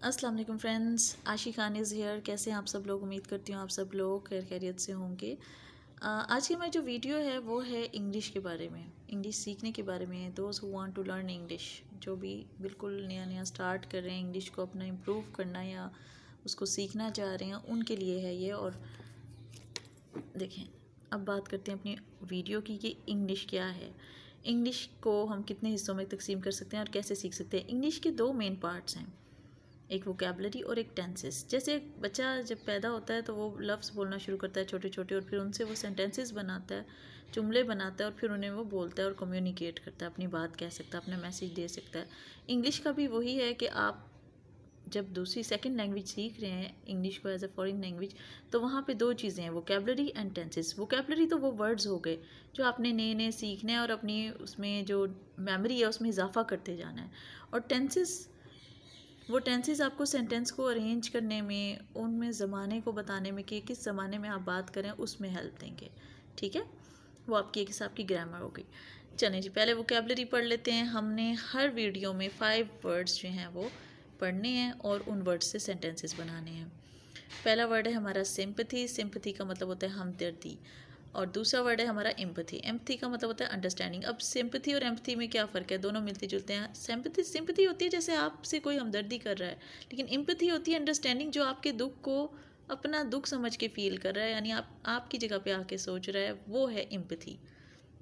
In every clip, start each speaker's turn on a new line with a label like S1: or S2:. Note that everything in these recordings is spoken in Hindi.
S1: अस्सलाम वालेकुम friends Aashi Khan is here कैसे हैं आप सब लोग? उम्मीद करती हूँ आप सब लोग खैर खैरियत से होंगे। आज की मेरी जो वीडियो है, वो है इंग्लिश के बारे में। इंग्लिश सीखने के बारे में those who want to learn English जो भी बिल्कुल नया नया स्टार्ट कर रहे हैं इंग्लिश को अपना इम्प्रूव करना या उसको सीखना चाह रहे हैं, उनके लिए है ये। और देखें, अब बात करते हैं अपनी वीडियो की कि इंग्लिश क्या है। इंग्लिश को हम कितने हिस्सों में तकसीम कर सकते हैं और कैसे सीख सकते हैं? इंग्लिश के दो मेन पार्ट्स हैं। एक वोकेबलरी और एक टेंसेस जैसे एक बच्चा जब पैदा होता है तो वो लफ्ज़ बोलना शुरू करता है छोटे छोटे और फिर उनसे वो सेंटेंसेस बनाता है जुमले बनाता है और फिर उन्हें वो बोलता है और कम्युनिकेट करता है, अपनी बात कह सकता है, अपना मैसेज दे सकता है। इंग्लिश का भी वही है कि आप जब दूसरी सेकेंड लैंग्वेज सीख रहे हैं इंग्लिश को एज ए फॉरेन लैंग्वेज तो वहाँ पे दो चीज़ें हैं वोकेबलरी एंड टेंसेस वोकेबलरी तो वो वर्ड्स हो गए, जो आपने नए नए सीखने हैं और अपनी उसमें जो मेमोरी है उसमें इजाफा करते जाना है। और टेंसेस वो टेंसेस आपको सेंटेंस को अरेंज करने में, उनमें ज़माने को बताने में कि किस ज़माने में आप बात करें, उसमें हेल्प देंगे। ठीक है? वो आपकी एक हिसाब की ग्रामर हो गई। चलें जी, पहले वो कैबलरी पढ़ लेते हैं। हमने हर वीडियो में फाइव वर्ड्स जो हैं वो पढ़ने हैं और उन वर्ड्स से सेंटेंसेस बनाने हैं। पहला वर्ड है हमारा सिंपथी सिंपथी का मतलब होता है हमदर्दी और दूसरा वर्ड है हमारा एम्पथी एम्पथी का मतलब होता है अंडरस्टैंडिंग अब सिंपथी और एम्पथी में क्या फ़र्क है? दोनों मिलते जुलते हैं. सिंपथी सिंपथी होती है जैसे आपसे कोई हमदर्दी कर रहा है, लेकिन एम्पथी होती है अंडरस्टैंडिंग जो आपके दुख को अपना दुख समझ के फील कर रहा है, यानी आप, आपकी जगह पे आके सोच रहा है, वो है एम्पथी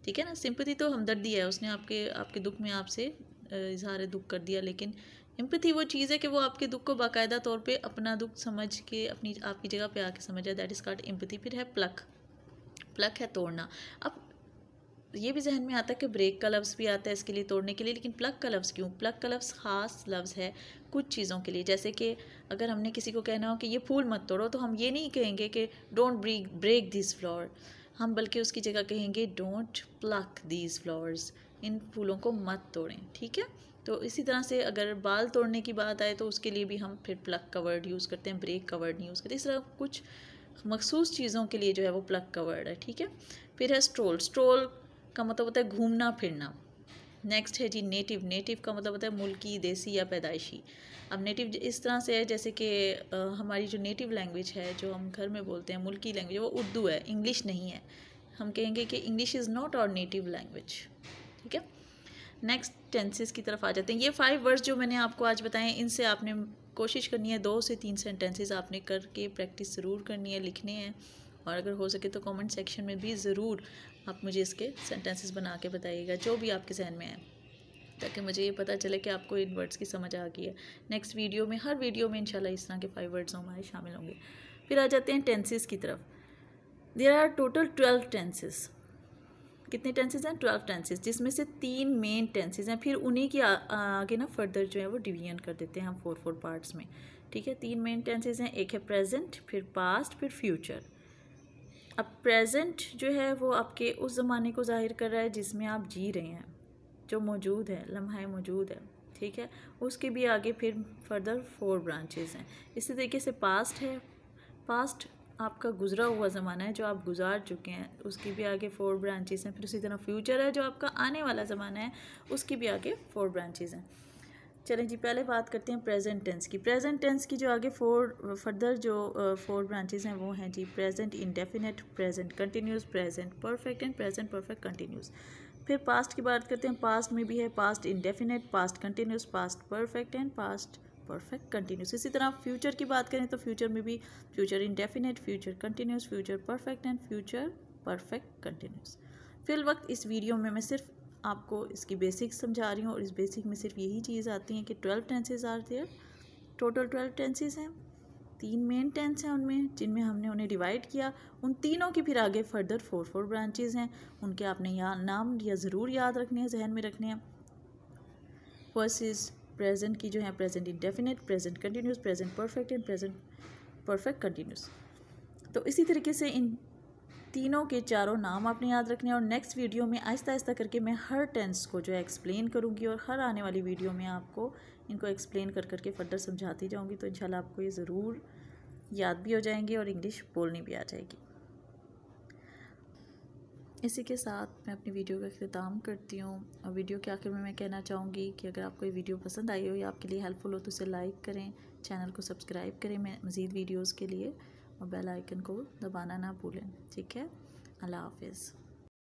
S1: ठीक है ना? सिंपथी तो हमदर्दी है, उसने आपके आपके दुख में आपसे इजहार दुख कर दिया, लेकिन एम्पथी वो चीज़ है कि वो आपके दुख को बाकायदा तौर पे अपना दुख समझ के, अपनी, आपकी जगह पे आके समझ जाए दैट इज़ कॉल्ड एम्पथी फिर है प्लक प्लक है तोड़ना। अब ये भी जहन में आता है कि ब्रेक का लफ्ज़ भी आता है इसके लिए तोड़ने के लिए, लेकिन प्लग का लफ्ज़ क्यों? प्लग का लफ्ज़ ख़ास लफ्ज़ है कुछ चीज़ों के लिए। जैसे कि अगर हमने किसी को कहना हो कि ये फूल मत तोड़ो तो हम ये नहीं कहेंगे कि don't break break this flower हम बल्कि उसकी जगह कहेंगे डोंट प्लक दीज फ्लावर्स इन फूलों को मत तोड़ें, ठीक है? तो इसी तरह से अगर बाल तोड़ने की बात आए तो उसके लिए भी हम फिर प्लग का वर्ड यूज़ करते हैं ब्रेक का वर्ड नहीं यूज़ करते। इस तरह कुछ मखसूस चीज़ों के लिए जो है वो प्लग का वर्ड है, ठीक है? फिर है स्ट्रोल स्ट्रोल का मतलब होता है घूमना, फिरना। नेक्स्ट है जी नेटिव नेटिव का मतलब होता है मुल्की, देसी या पैदाइशी। अब नेटिव इस तरह से है जैसे कि हमारी जो नेटिव लैंग्वेज है, जो हम घर में बोलते हैं, मुल्की लैंग्वेज वो उर्दू है इंग्लिश नहीं है। हम कहेंगे कि English is not our native language ठीक है? नेक्स्ट टेंसेस की तरफ़ आ जाते हैं। ये फाइव वर्ड्स जो मैंने आपको आज बताए इनसे आपने कोशिश करनी है, दो से तीन सेंटेंसेस आपने करके प्रैक्टिस ज़रूर करनी है, लिखने हैं। और अगर हो सके तो कमेंट सेक्शन में भी ज़रूर आप मुझे इसके सेंटेंसेस बना के बताइएगा, जो भी आपके जहन में है। ताकि मुझे ये पता चले कि आपको इन वर्ड्स की समझ आ गई है। नेक्स्ट वीडियो में, हर वीडियो में इंशाल्लाह इस तरह के फाइव वर्ड्स हमारे शामिल होंगे। फिर आ जाते हैं टेंसेस की तरफ़। There are total twelve tenses कितने टेंसेज हैं? ट्वेल्व टेंसेज जिसमें से तीन मेन टेंसेज हैं। फिर उन्हीं के आगे ना फर्दर जो है वो डिवीज़न कर देते हैं हम फोर फोर पार्ट्स में। ठीक है? तीन मेन टेंसेज हैं, एक है प्रेजेंट फिर पास्ट फिर फ्यूचर अब प्रेजेंट जो है वो आपके उस ज़माने को ज़ाहिर कर रहा है जिसमें आप जी रहे हैं, जो मौजूद है लम्हा मौजूद है। ठीक है? उसके भी आगे फिर फर्दर फोर ब्रांचेज़ हैं। इसी तरीके से पास्ट है। पास्ट आपका गुजरा हुआ ज़माना है, जो आप गुजार चुके हैं, उसकी भी आगे फोर ब्रांचेज़ हैं, फिर उसी तरह फ्यूचर है, जो आपका आने वाला ज़माना है, उसकी भी आगे फोर ब्रांचेज़ हैं। चलें जी, पहले बात करते हैं प्रेजेंट टेंस की। प्रेजेंट टेंस की जो आगे फोर फर्दर जो फोर ब्रांचेस हैं, वो हैं जी present indefinite present continuous present perfect and present perfect continuous फिर पास्ट की बात करते हैं पास्ट में भी है past indefinite past continuous past perfect and past perfect continuous इसी तरह फ्यूचर की बात करें तो फ्यूचर में भी future indefinite future continuous future perfect and future perfect continuous fill वक्त इस वीडियो में मैं सिर्फ़ आपको इसकी बेसिक्स समझा रही हूँ और इस बेसिक में सिर्फ़ यही चीज़ आती है कि twelve tenses are there total twelve tenses हैं, तीन मेन टेंस हैं उनमें, जिनमें हमने उन्हें डिवाइड किया। उन तीनों की फिर आगे फर्दर फोर फोर ब्रांचेज हैं, उनके आपने यहाँ नाम या ज़रूर याद रखने हैं, जहन में रखने हैं। फ़र्स्ट इज़ प्रेजेंट की जो है, present indefinite present continuous present perfect and present perfect continuous तो इसी तरीके से इन तीनों के चारों नाम आपने याद रखने और नेक्स्ट वीडियो में आहिस्ता आहिस्ता करके मैं हर टेंस को जो है एक्सप्लेन करूँगी और हर आने वाली वीडियो में आपको इनको एक्सप्लेन कर करके फर्दर समझाती जाऊँगी। तो इंशाल्लाह आपको ये ज़रूर याद भी हो जाएँगे और इंग्लिश बोलनी भी आ जाएगी। इसी के साथ मैं अपनी वीडियो का अख्ताम करती हूँ। और वीडियो के आखिर में मैं कहना चाहूँगी कि अगर आपको ये वीडियो पसंद आई हो या आपके लिए हेल्पफुल हो तो उसे लाइक करें, चैनल को सब्सक्राइब करें मैं मज़ीद वीडियोज़ के लिए और बेल आइकन को दबाना ना भूलें। ठीक है? अल्लाह हाफिज़।